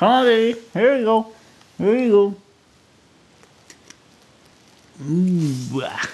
Come on, baby. Here you go. Here you go. Ooh. Ah.